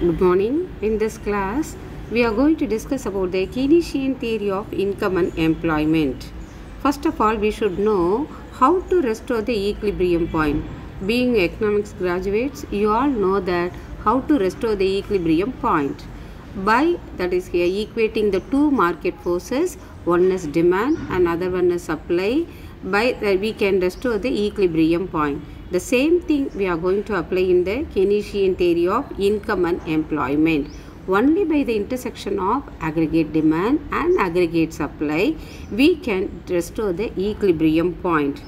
Good morning. In this class, we are going to discuss about the Keynesian theory of income and employment. First of all, we should know how to restore the equilibrium point. Being economics graduates, you all know that how to restore the equilibrium point by that is here equating the two market forces one is demand and other one is supply by that we can restore the equilibrium point the same thing we are going to apply in the keynesian theory of income and employment only by the intersection of aggregate demand and aggregate supply we can restore the equilibrium point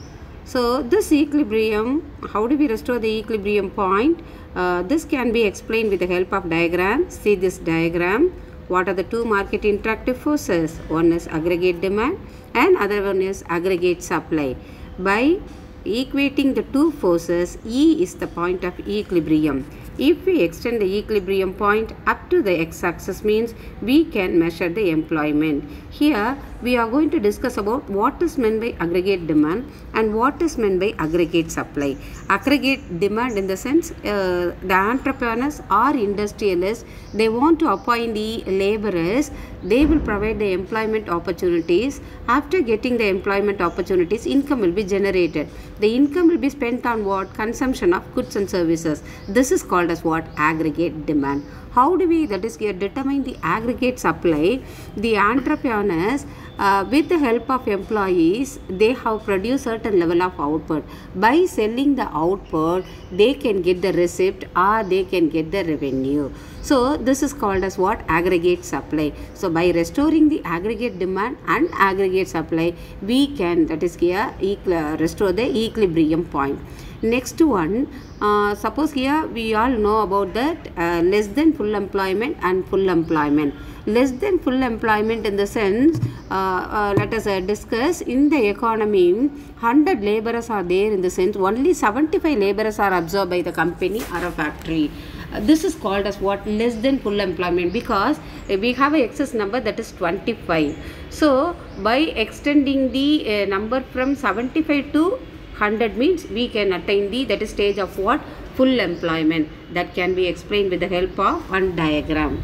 so this equilibrium how do we restore the equilibrium point uh, this can be explained with the help of diagram. See this diagram. What are the two market interactive forces? One is aggregate demand and other one is aggregate supply. By equating the two forces, E is the point of equilibrium. If we extend the equilibrium point up to the x-axis means we can measure the employment. Here we are going to discuss about what is meant by aggregate demand and what is meant by aggregate supply. Aggregate demand in the sense uh, the entrepreneurs or industrialists they want to appoint the laborers. They will provide the employment opportunities. After getting the employment opportunities income will be generated. The income will be spent on what? Consumption of goods and services. This is called as what aggregate demand how do we that is here determine the aggregate supply. The entrepreneurs uh, with the help of employees they have produced certain level of output. By selling the output they can get the receipt or they can get the revenue. So this is called as what? Aggregate supply. So by restoring the aggregate demand and aggregate supply we can that is here restore the equilibrium point. Next one uh, suppose here we all know about that uh, less than full employment and full employment. Less than full employment in the sense uh, uh let us uh, discuss in the economy 100 laborers are there in the sense only 75 laborers are absorbed by the company or a factory. Uh, this is called as what? Less than full employment because we have a excess number that is 25 so by extending the number from 75 to 100 means we can attain the that is stage of what full employment that can be explained with the help of one diagram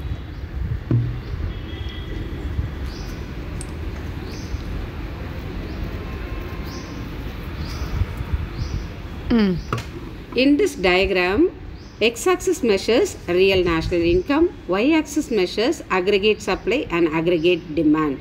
Mm. in this diagram x-axis measures real national income y-axis measures aggregate supply and aggregate demand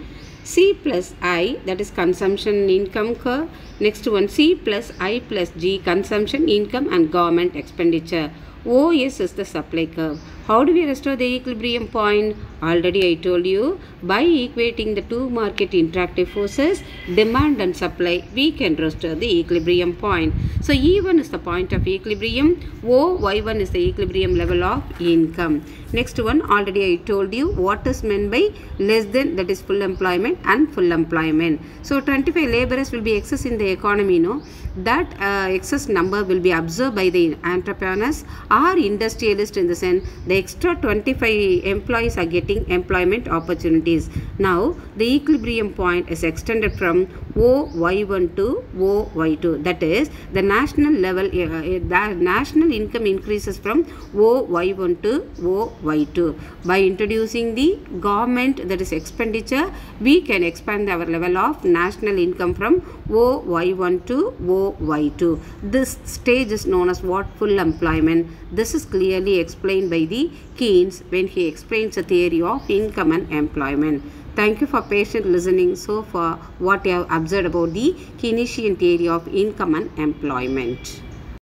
C plus I that is consumption income curve. Next one C plus I plus G consumption income and government expenditure. OS is the supply curve. How do we restore the equilibrium point? Already I told you by equating the two market interactive forces demand and supply we can restore the equilibrium point. So E1 is the point of equilibrium. O Y1 is the equilibrium level of income. Next one already I told you what is meant by less than that is full employment and full employment. So 25 laborers will be excess in the economy no that uh, excess number will be absorbed by the entrepreneurs or industrialists in the sense the extra 25 employees are getting employment opportunities. Now the equilibrium point is extended from OY1 to OY2 that is the national level uh, the national income increases from OY1 to OY2 by introducing the government that is expenditure we can expand our level of national income from OY1 to OY2 this stage is known as what? Full employment. This is clearly explained by the Keynes when he explains the theory of income and employment Thank you for patient listening so far what you have observed about the Keynesian theory of income and employment.